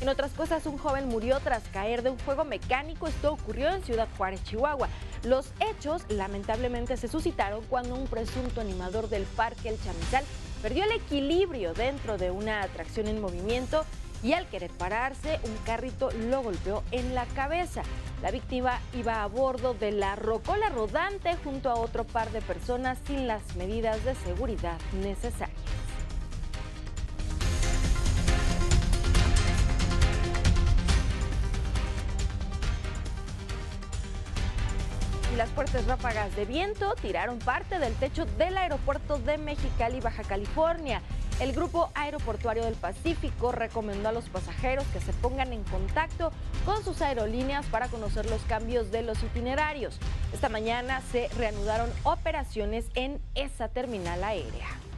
En otras cosas, un joven murió tras caer de un juego mecánico. Esto ocurrió en Ciudad Juárez, Chihuahua. Los hechos lamentablemente se suscitaron cuando un presunto animador del parque El Chamizal perdió el equilibrio dentro de una atracción en movimiento y al querer pararse, un carrito lo golpeó en la cabeza. La víctima iba a bordo de la rocola rodante junto a otro par de personas sin las medidas de seguridad necesarias. Y las fuertes ráfagas de viento tiraron parte del techo del aeropuerto de Mexicali, Baja California. El Grupo Aeroportuario del Pacífico recomendó a los pasajeros que se pongan en contacto con sus aerolíneas para conocer los cambios de los itinerarios. Esta mañana se reanudaron operaciones en esa terminal aérea.